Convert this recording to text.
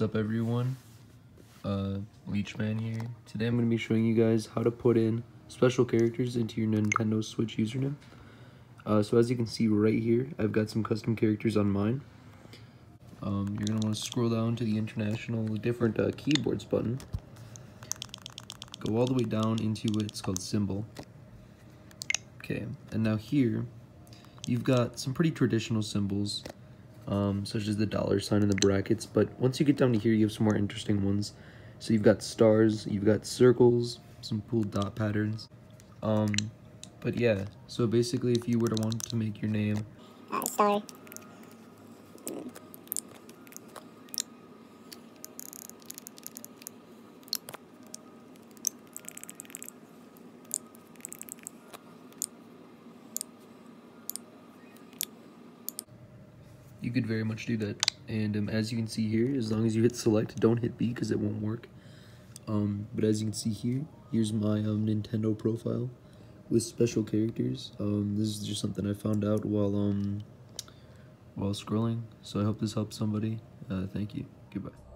What's up everyone? Uh, Leachman here. Today I'm going to be showing you guys how to put in special characters into your Nintendo Switch username. Uh, so as you can see right here, I've got some custom characters on mine. Um, you're going to want to scroll down to the international different uh, keyboards button. Go all the way down into what's called symbol. Okay, and now here, you've got some pretty traditional symbols um, such as the dollar sign and the brackets. But once you get down to here, you have some more interesting ones. So you've got stars, you've got circles, some cool dot patterns. Um, but yeah, so basically if you were to want to make your name... Uh. You could very much do that. And um, as you can see here, as long as you hit select, don't hit B because it won't work. Um, but as you can see here, here's my um, Nintendo profile with special characters. Um, this is just something I found out while um while scrolling. So I hope this helps somebody. Uh, thank you. Goodbye.